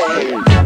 Bye.